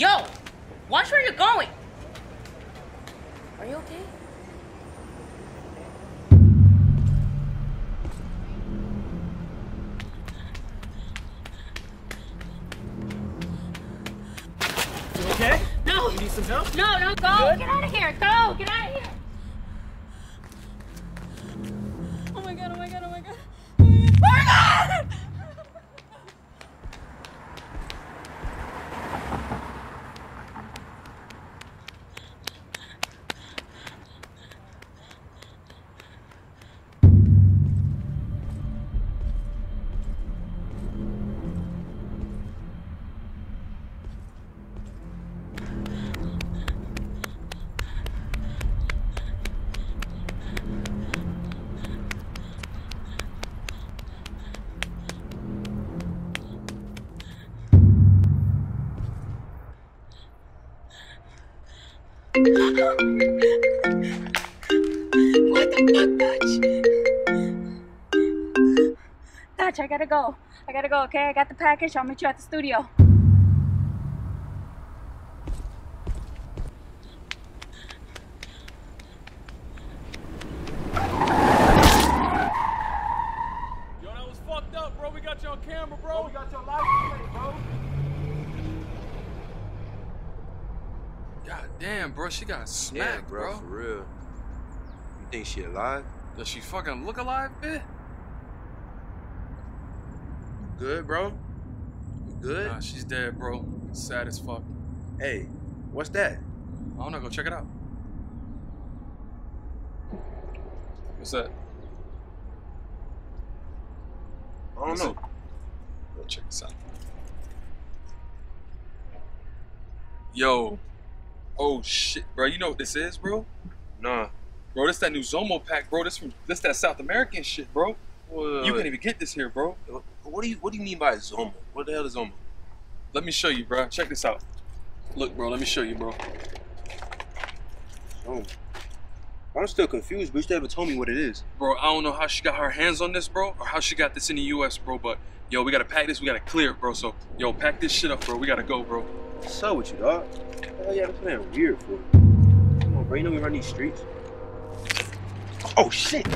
Yo, watch where you're going. Are you okay? You okay? No. You need some help? No, no, go. Get out of here. Go. Get out of here. What the fuck, Dutch? Dutch, I gotta go. I gotta go, okay? I got the package. I'll meet you at the studio. Yo, that was fucked up, bro. We got you on camera, bro. we got your life plate, bro. God damn, bro, she got Yeah, bro, bro. for real. You think she alive? Does she fucking look alive, bitch? Good, bro? You good? Nah, she's dead, bro. Sad as fuck. Hey, what's that? I don't know, go check it out. What's that? I don't What's know. it? Go check this out. Yo. Oh shit, bro. You know what this is, bro? Nah. Bro, this that new Zomo pack, bro. This from this that South American shit, bro. What, You can't even get this here, bro. what do you What do you mean by Zomo? What the hell is Zomo? Let me show you, bro. Check this out. Look, bro. Let me show you, bro. Zomo. I'm still confused, but you still haven't told me what it is. Bro, I don't know how she got her hands on this, bro, or how she got this in the U.S., bro. But yo, we gotta pack this. We gotta clear it, bro. So yo, pack this shit up, bro. We gotta go, bro. Up with you, dog? Hell y'all playing weird for? you. Come on, bro. You know we run these streets. Oh shit!